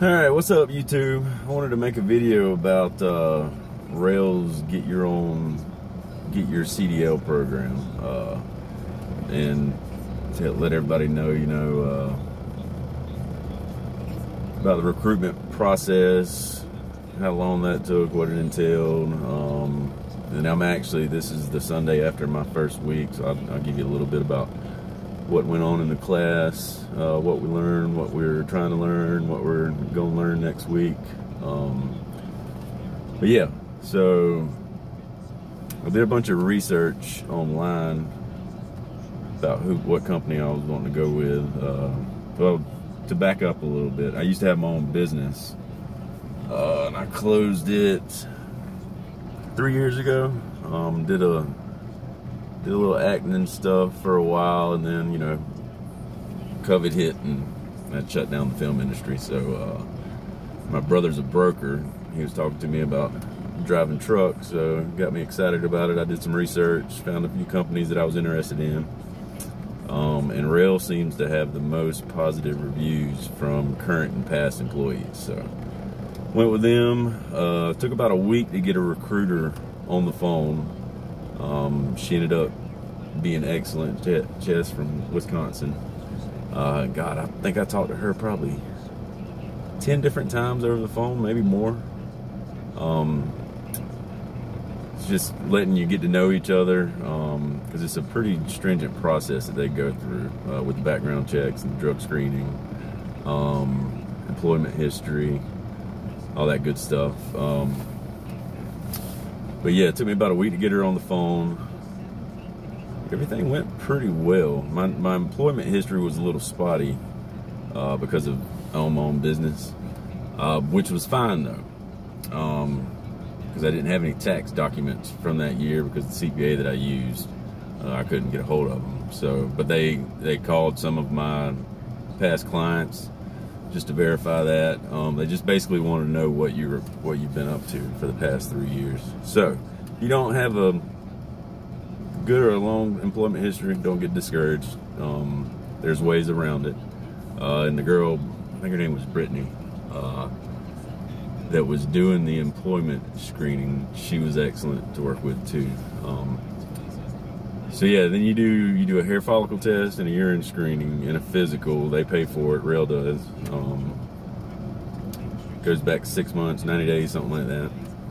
All right, what's up, YouTube? I wanted to make a video about uh, Roehl's Get Your Own, Get Your CDL program, uh, and to let everybody know, you know, uh, about the recruitment process, how long that took, what it entailed. Um, and I'm actually, this is the Sunday after my first week, so I'll, I'll give you a little bit about what went on in the class, uh, what we learned, what we're trying to learn, what we're going to learn next week. Um, but yeah, so I did a bunch of research online about who, what company I was wanting to go with. Uh, well, to back up a little bit, I used to have my own business, uh, and I closed it three years ago. Um, did a did a little acting and stuff for a while, and then you know, COVID hit and that shut down the film industry. So uh, my brother's a broker. He was talking to me about driving trucks, so got me excited about it. I did some research, found a few companies that I was interested in. Um, and Roehl seems to have the most positive reviews from current and past employees. So went with them. Uh, took about a week to get a recruiter on the phone um, she ended up being excellent. Jess from Wisconsin. Uh, God, I think I talked to her probably 10 different times over the phone, maybe more. Um, just letting you get to know each other because um, it's a pretty stringent process that they go through uh, with the background checks and drug screening, um, employment history, all that good stuff. Um, but yeah, it took me about a week to get her on the phone. Everything went pretty well. My, my employment history was a little spotty uh, because of own own business, uh, which was fine though, because um, I didn't have any tax documents from that year because the CPA that I used, uh, I couldn't get a hold of them. So, but they they called some of my past clients just to verify that. Um, they just basically want to know what you what you've been up to for the past three years. So, if you don't have a good or a long employment history, don't get discouraged. Um, there's ways around it. Uh, and the girl, I think her name was Brittany, uh, that was doing the employment screening. She was excellent to work with too. Um, so yeah, then you do you do a hair follicle test and a urine screening and a physical. They pay for it. Roehl does. Um, goes back six months, 90 days, something like that.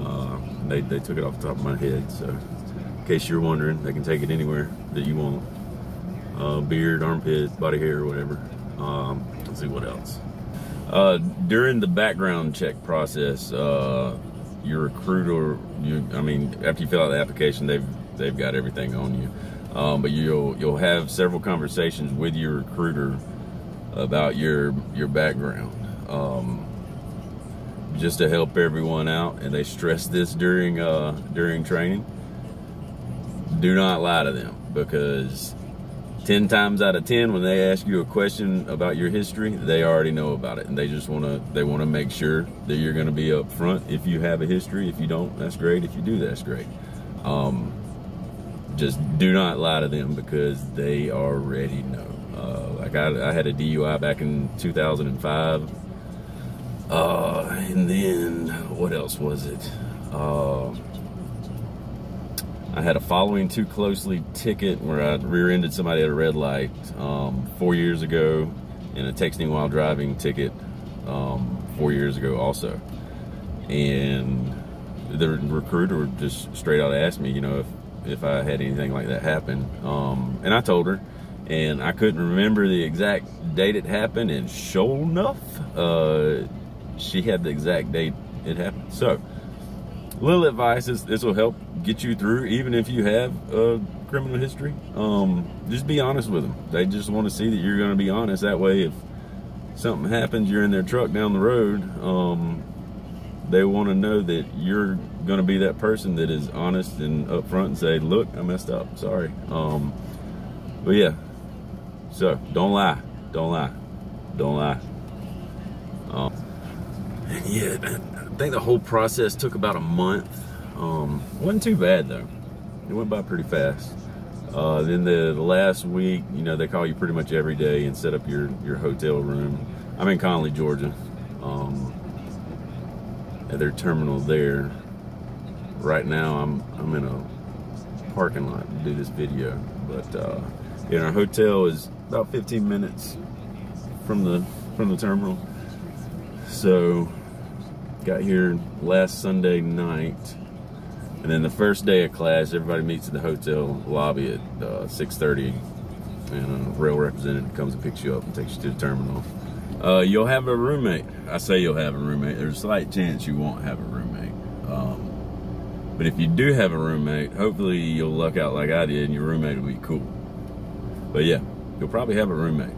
Uh, they, they took it off the top of my head. So in case you're wondering, they can take it anywhere that you want. Uh, beard, armpit, body hair, whatever. Um, let's see what else. Uh, during the background check process, uh, your recruiter, you, I mean, after you fill out the application, they've they've got everything on you. Um, but you'll you'll have several conversations with your recruiter about your your background, um, just to help everyone out. And they stress this during uh, during training. Do not lie to them because 10 times out of 10 when they ask you a question about your history they already know about it and they just want to they want to make sure that you're going to be up front if you have a history if you don't that's great if you do that's great um, just do not lie to them because they already know. Uh, like I, I, had a DUI back in 2005. Uh, and then what else was it? Uh, I had a following too closely ticket where I rear-ended somebody at a red light um, four years ago, and a texting while driving ticket um, four years ago also. And the recruiter just straight out asked me, you know, if if I had anything like that happen. Um, and I told her, and I couldn't remember the exact date it happened. And sure enough, uh, she had the exact date it happened. So, little advice is this will help get you through, even if you have a criminal history. Um, just be honest with them. They just want to see that you're going to be honest. That way, if something happens, you're in their truck down the road. Um, they want to know that you're going to be that person that is honest and upfront and say, "Look, I messed up. Sorry." Um, but yeah, so don't lie, don't lie, don't lie. Um, and yeah, I think the whole process took about a month. Um, wasn't too bad though. It went by pretty fast. Uh, then the, the last week, you know, they call you pretty much every day and set up your your hotel room. I'm in Conley, Georgia. um, at their terminal there. Right now, I'm I'm in a parking lot to do this video, but uh, yeah, our hotel is about 15 minutes from the from the terminal. So got here last Sunday night, and then the first day of class, everybody meets at the hotel lobby at uh, 6:30, and a Roehl representative comes and picks you up and takes you to the terminal. Uh, you'll have a roommate. I say you'll have a roommate. There's a slight chance you won't have a roommate. Um, but if you do have a roommate, hopefully you'll luck out like I did, and your roommate will be cool. But yeah, you'll probably have a roommate.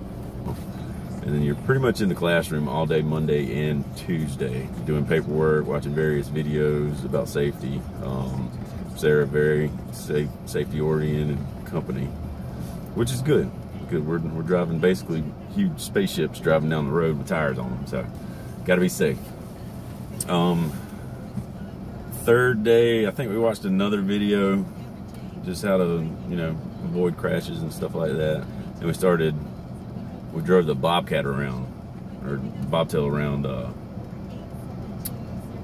And then you're pretty much in the classroom all day Monday and Tuesday, doing paperwork, watching various videos about safety. Um, Sarah, very safe, safety oriented company, which is good because we're, we're driving basically huge spaceships driving down the road with tires on them. So, got to be safe. Um, third day, I think we watched another video, just how to, you know, avoid crashes and stuff like that. And we started we drove the Bobcat around, or bobtail around uh,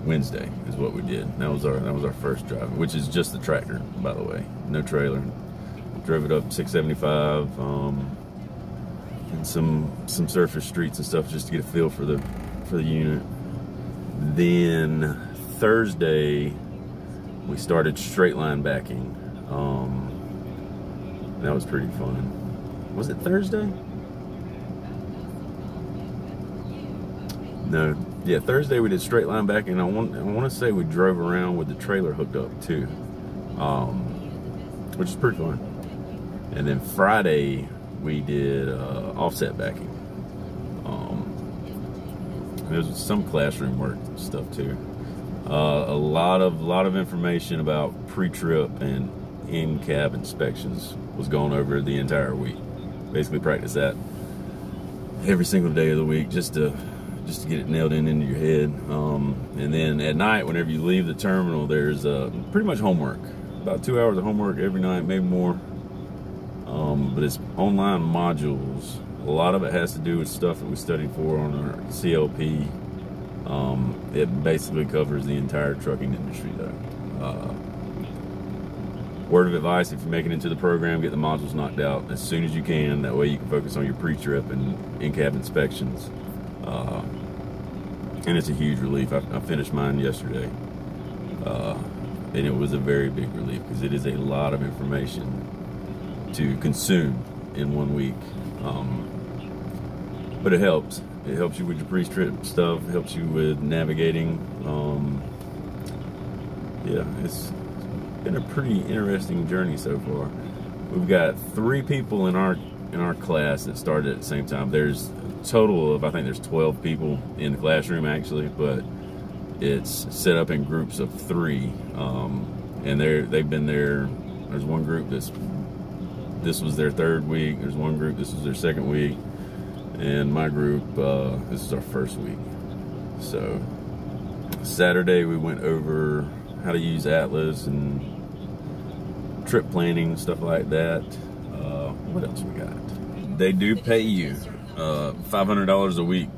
Wednesday is what we did. That was our that was our first drive, which is just the tractor, by the way, no trailer. Drove it up 675, um, and some some surface streets and stuff just to get a feel for the for the unit. Then Thursday we started straight line backing. Um, that was pretty fun. Was it Thursday? No, yeah, Thursday we did straight line backing. and I want I want to say we drove around with the trailer hooked up too, um, which is pretty fun. And then Friday we did uh, offset backing. Um, there's some classroom work stuff too. Uh, a lot of lot of information about pre-trip and in-cab inspections was going over the entire week. Basically, practice that every single day of the week just to just to get it nailed in into your head. Um, and then at night, whenever you leave the terminal, there's uh, pretty much homework. About two hours of homework every night, maybe more. Um, but it's online modules. A lot of it has to do with stuff that we studied for on our CLP. Um, it basically covers the entire trucking industry, though. Uh, word of advice if you're making it into the program get the modules knocked out as soon as you can that way you can focus on your pre-trip and in-cab inspections uh, and it's a huge relief. I, I finished mine yesterday, uh, and it was a very big relief because it is a lot of information to consume in one week. Um, but it helps. It helps you with your pre-trip stuff. Helps you with navigating. Um, yeah, it's been a pretty interesting journey so far. We've got three people in our in our class that started at the same time. There's a total of I think there's 12 people in the classroom actually, but it's set up in groups of three, um, and they're they've been there. There's one group that's this was their third week. There's one group this was their second week, and my group uh, this is our first week. So Saturday we went over how to use Atlas and trip planning stuff like that. Uh, what else we got? They do pay you uh, $500 a week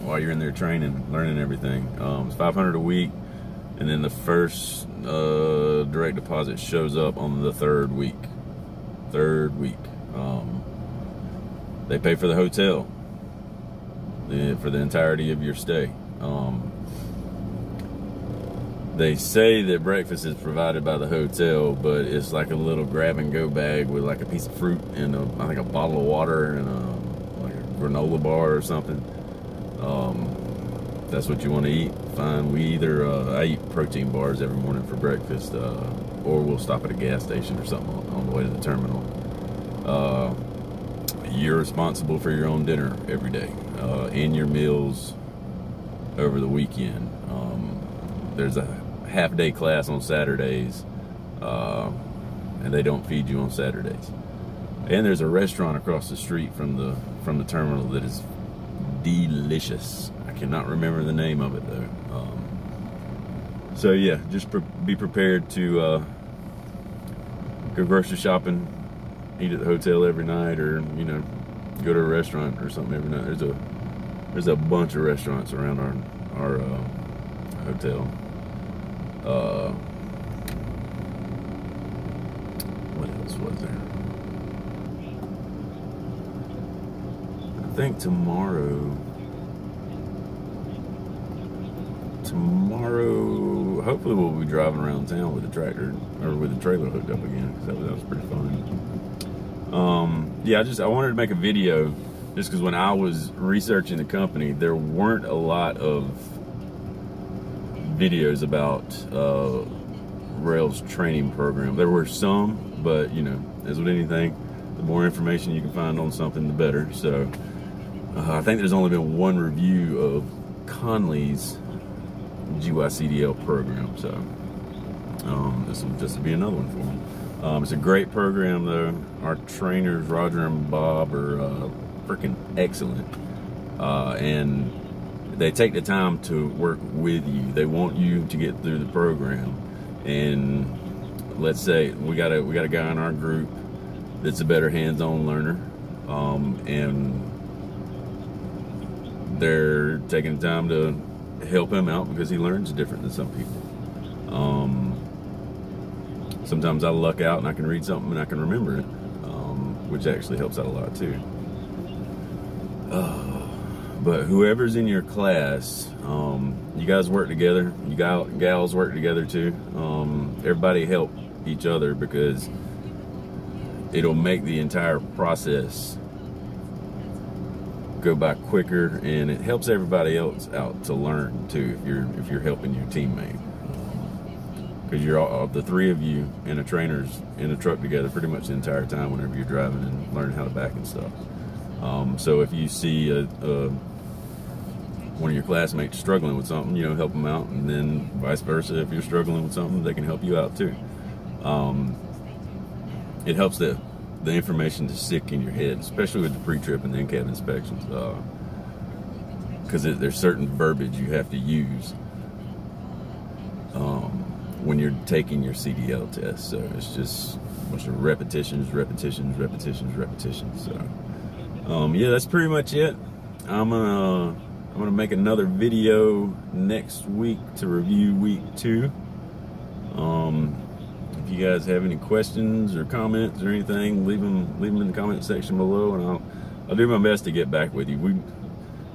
while you're in there training, learning everything. Um, it's 500 a week, and then the first uh, direct deposit shows up on the third week. Third week. Um, they pay for the hotel for the entirety of your stay. Um, they say that breakfast is provided by the hotel, but it's like a little grab and go bag with like a piece of fruit and a, I think a bottle of water and a granola bar or something. Um, that's what you want to eat, fine. We either, uh, I eat protein bars every morning for breakfast, uh, or we'll stop at a gas station or something on, the way to the terminal. Uh, you're responsible for your own dinner every day uh, and your meals over the weekend. Um, there's a half day class on Saturdays, uh, and they don't feed you on Saturdays. And there's a restaurant across the street from the from the terminal that is delicious. I cannot remember the name of it though. Um, so yeah, just pre be prepared to uh, go grocery shopping, eat at the hotel every night, or you know, go to a restaurant or something every night. There's a there's a bunch of restaurants around our our uh, hotel. Uh, what else was there? I think tomorrow. Tomorrow, hopefully, we'll be driving around town with the tractor or with the trailer hooked up again because that, was- that was pretty fun. Um, yeah, I just I wanted to make a video just because when I was researching the company, there weren't a lot of videos about uh, Roehl's training program. There were some, but you know, as with anything, the more information you can find on something, the better. So uh, I think there's only been one review of Conley's GYCDL program. So um, this will just be another one for them. Um, it's a great program, though. Our trainers, Roger and Bob, are uh, freaking excellent. Uh, and they take the time to work with you. They want you to get through the program. And let's say we got a we got a guy in our group that's a better hands-on learner, um, and they're taking time to help him out because he learns different than some people. Um, sometimes I luck out and I can read something and I can remember it, um, which actually helps out a lot too. Uh, but whoever's in your class, um, you guys work together. You gal, gals work together too. Um, everybody help each other because it'll make the entire process go by quicker, and it helps everybody else out to learn too. If you're if you're helping your teammate, because you're all the three of you and the trainers in a truck together pretty much the entire time whenever you're driving and learning how to back and stuff. Um, so if you see a, a, one of your classmates struggling with something, you know, help them out, and then vice versa. If you're struggling with something, they can help you out too. Um, it helps the the information to stick in your head, especially with the pre-trip and the in-cab inspections, because there's certain verbiage you have to use um, when you're taking your CDL test. So it's just a bunch of repetitions, repetitions, repetitions, repetitions. So um, yeah, that's pretty much it. I'm gonna I'm gonna make another video next week to review week two. Um, you guys have any questions or comments or anything, leave them leave them in the comment section below, and I'll I'll do my best to get back with you. We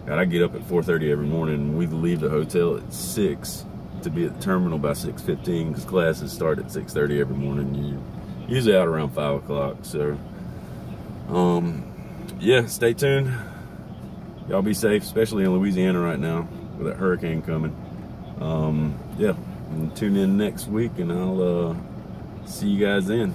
God, I get up at 4:30 every morning, and we leave the hotel at six to be at the terminal by 6:15 because classes start at 6:30 every morning. You usually out around five o'clock. So, um, yeah, stay tuned. Y'all be safe, especially in Louisiana right now with that hurricane coming. Um, yeah, and tune in next week, and I'll uh, see you guys then.